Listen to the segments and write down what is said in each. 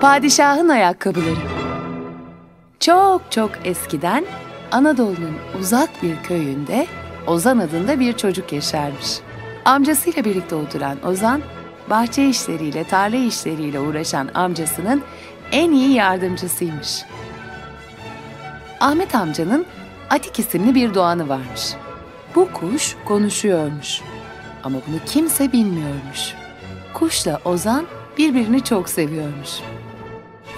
Padişahın ayakkabıları. Çok çok eskiden Anadolu'nun uzak bir köyünde Ozan adında bir çocuk yaşarmış. Amcasıyla birlikte oturan Ozan, bahçe işleriyle, tarla işleriyle uğraşan amcasının en iyi yardımcısıymış. Ahmet amcanın Atik isimli bir doğanı varmış. Bu kuş konuşuyormuş. Ama bunu kimse bilmiyormuş. Kuşla Ozan birbirini çok seviyormuş.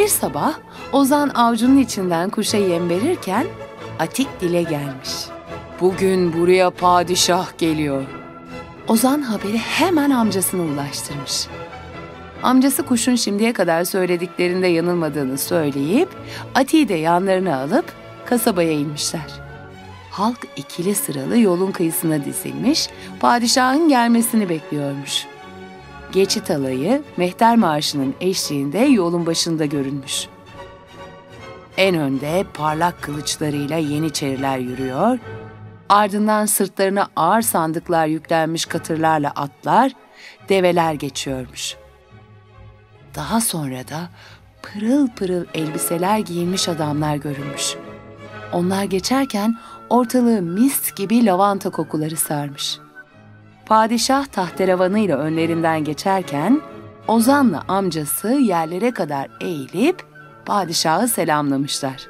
Bir sabah Ozan avcunun içinden kuşa yem verirken Atik dile gelmiş. Bugün buraya padişah geliyor. Ozan haberi hemen amcasına ulaştırmış. Amcası kuşun şimdiye kadar söylediklerinde yanılmadığını söyleyip Atik'i de yanlarına alıp kasabaya inmişler. Halk ikili sıralı yolun kıyısına dizilmiş, padişahın gelmesini bekliyormuş. Geçit alayı Mehter Marşı'nın eşliğinde yolun başında görünmüş. En önde parlak kılıçlarıyla yeniçeriler yürüyor, ardından sırtlarına ağır sandıklar yüklenmiş katırlarla atlar, develer geçiyormuş. Daha sonra da pırıl pırıl elbiseler giyinmiş adamlar görünmüş. Onlar geçerken ortalığı mis gibi lavanta kokuları sarmış. Padişah tahterevanıyla önlerinden geçerken Ozan'la amcası yerlere kadar eğilip padişahı selamlamışlar.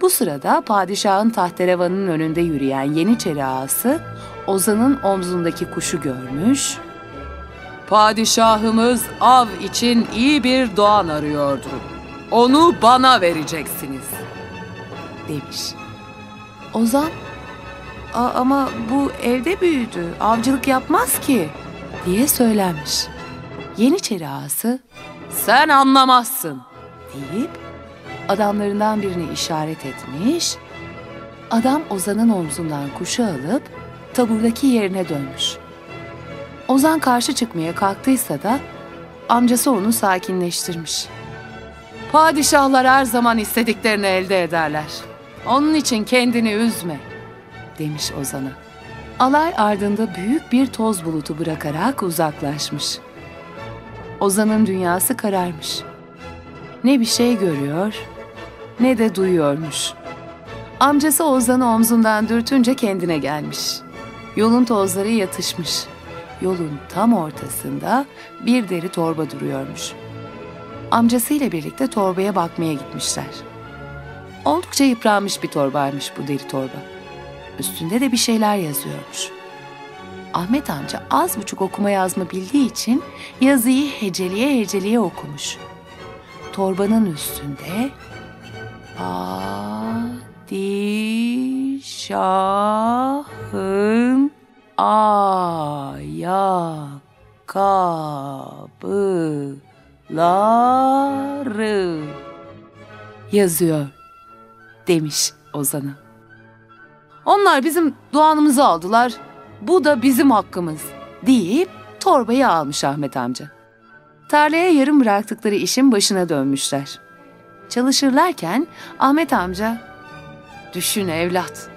Bu sırada padişahın tahterevanının önünde yürüyen Yeniçeri ağası Ozan'ın omzundaki kuşu görmüş. Padişahımız av için iyi bir doğan arıyordu. Onu bana vereceksiniz, demiş. Ozan, ama bu evde büyüdü, avcılık yapmaz ki, diye söylenmiş. Yeniçeri ağası, sen anlamazsın, deyip adamlarından birini işaret etmiş. Adam Ozan'ın omzundan kuşu alıp taburdaki yerine dönmüş. Ozan karşı çıkmaya kalktıysa da amcası onu sakinleştirmiş. Padişahlar her zaman istediklerini elde ederler. Onun için kendini üzme, demiş Ozan'a. Alay ardında büyük bir toz bulutu bırakarak uzaklaşmış. Ozan'ın dünyası kararmış. Ne bir şey görüyor, ne de duyuyormuş. Amcası Ozan'ı omzundan dürtünce kendine gelmiş. Yolun tozları yatışmış. Yolun tam ortasında bir deri torba duruyormuş. Amcasıyla birlikte torbaya bakmaya gitmişler. Oldukça yıpranmış bir torbaymış bu deri torba. Üstünde de bir şeyler yazıyormuş. Ahmet amca az buçuk okuma yazma bildiği için yazıyı heceleye heceleye okumuş. Torbanın üstünde Padişahın ayakkabıları yazıyor demiş Ozan'a. Onlar bizim doğanımızı aldılar. Bu da bizim hakkımız deyip torbayı almış Ahmet amca. Tarlaya yarım bıraktıkları işin başına dönmüşler. Çalışırlarken Ahmet amca, düşün evlat,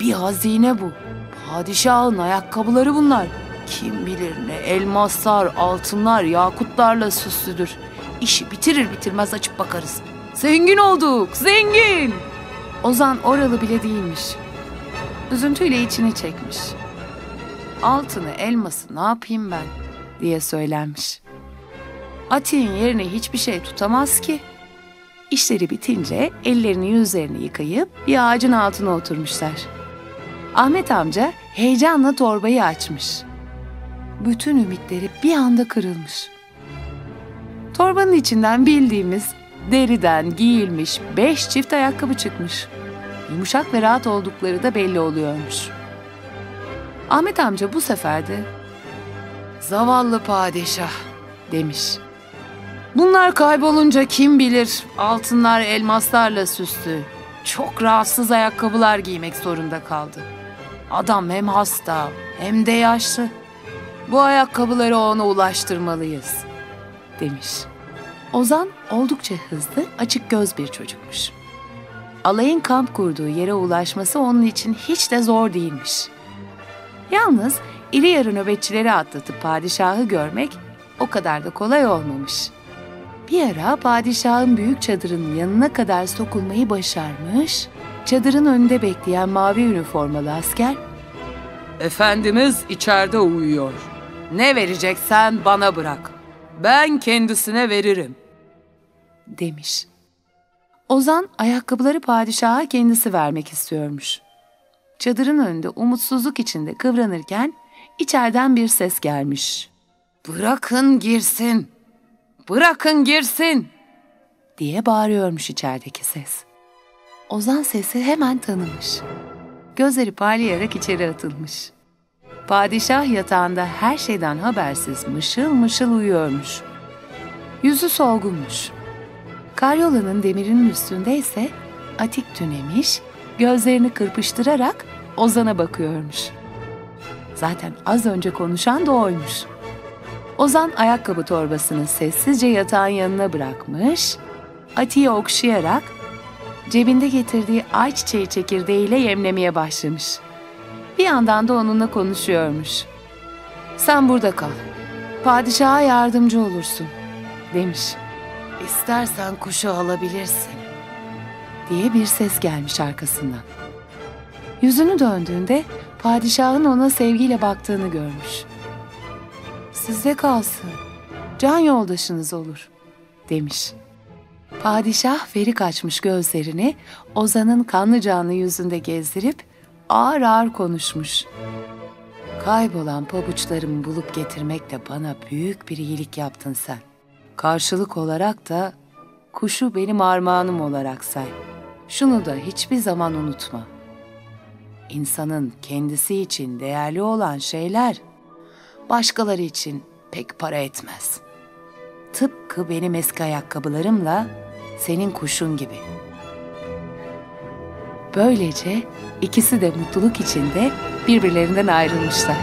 bir hazine bu. Padişahın ayakkabıları bunlar. Kim bilir ne elmaslar, altınlar, yakutlarla süslüdür. İşi bitirir bitirmez açıp bakarız. Zengin olduk, zengin! Ozan oralı bile değilmiş. Üzüntüyle içini çekmiş. Altını, elması ne yapayım ben diye söylenmiş. Ati'nin yerine hiçbir şey tutamaz ki. İşleri bitince ellerini yüzlerini yıkayıp bir ağacın altına oturmuşlar. Ahmet amca heyecanla torbayı açmış. Bütün ümitleri bir anda kırılmış. Torbanın içinden bildiğimiz deriden giyilmiş beş çift ayakkabı çıkmış. Yumuşak ve rahat oldukları da belli oluyormuş. Ahmet amca bu sefer de zavallı padişah demiş. Bunlar kaybolunca kim bilir altınlar elmaslarla süslü. Çok rahatsız ayakkabılar giymek zorunda kaldı. Adam hem hasta hem de yaşlı. Bu ayakkabıları ona ulaştırmalıyız demiş. Ozan oldukça hızlı, açık göz bir çocukmuş. Alayın kamp kurduğu yere ulaşması onun için hiç de zor değilmiş. Yalnız iri yarı nöbetçileri atlatıp padişahı görmek o kadar da kolay olmamış. Bir ara padişahın büyük çadırının yanına kadar sokulmayı başarmış. Çadırın önünde bekleyen mavi üniformalı asker Efendimiz içeride uyuyor. Ne vereceksen bana bırak. Ben kendisine veririm. Demiş. Ozan ayakkabıları padişaha kendisi vermek istiyormuş. Çadırın önünde umutsuzluk içinde kıvranırken içeriden bir ses gelmiş. Bırakın girsin. Bırakın girsin. Diye bağırıyormuş içerideki ses. Ozan sesi hemen tanımış. Gözleri parlayarak içeri atılmış. Padişah yatağında her şeyden habersiz mışıl mışıl uyuyormuş. Yüzü solgunmuş. Karyolanın demirinin üstünde ise Atik tünemiş, gözlerini kırpıştırarak Ozan'a bakıyormuş. Zaten az önce konuşan da oymuş. Ozan ayakkabı torbasını sessizce yatağın yanına bırakmış, Ati'yi okşayarak cebinde getirdiği ayçiçeği çekirdeğiyle yemlemeye başlamış. Bir yandan da onunla konuşuyormuş. Sen burada kal. Padişaha yardımcı olursun, demiş. İstersen kuşu alabilirsin, diye bir ses gelmiş arkasından. Yüzünü döndüğünde padişahın ona sevgiyle baktığını görmüş. Sizde kalsın, can yoldaşınız olur, demiş. Padişah feri kaçmış gözlerini Ozan'ın kanlı canlı yüzünde gezdirip ağır ağır konuşmuş. Kaybolan pabuçlarımı bulup getirmekle bana büyük bir iyilik yaptın sen. Karşılık olarak da kuşu benim armağanım olarak say. Şunu da hiçbir zaman unutma. İnsanın kendisi için değerli olan şeyler başkaları için pek para etmez. Tıpkı benim eski ayakkabılarımla senin kuşun gibi. Böylece ikisi de mutluluk içinde birbirlerinden ayrılmışlar.